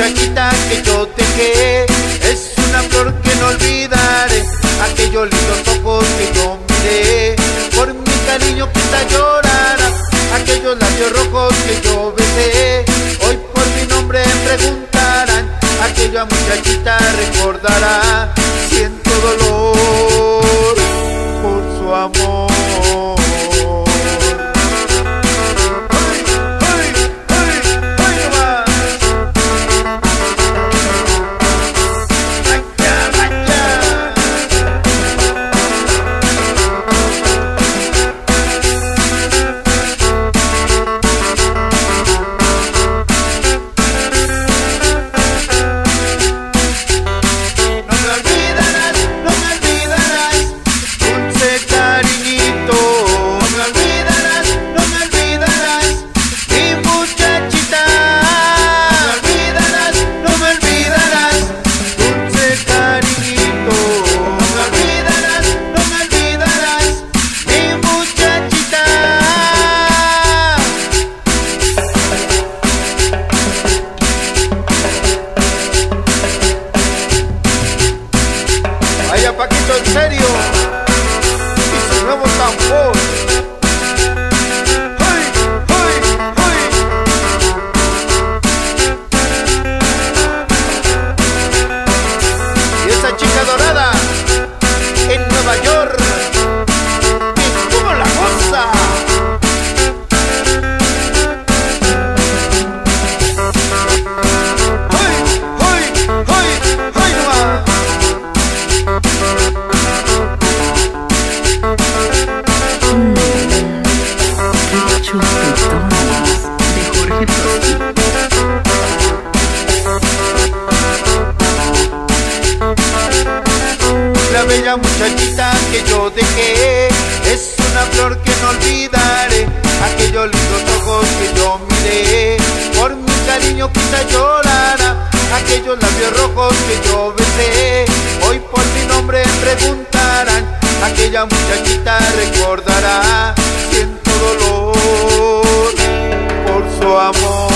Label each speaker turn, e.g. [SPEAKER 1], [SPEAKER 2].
[SPEAKER 1] muchachita que yo dejé es una flor que no olvidaré. Aquellos lindos ojos que yo miré, por mi cariño quizá llorará. Aquellos labios rojos que yo besé, hoy por mi nombre preguntarán. Aquella muchachita recordará, La bella muchachita que yo dejé es una flor que no olvidaré. Aquellos lindos ojos que yo miré, por mi cariño quizá llorará. Aquellos labios rojos que yo besé, hoy por mi nombre preguntarán. Aquella muchachita recordará, siento dolor por su amor.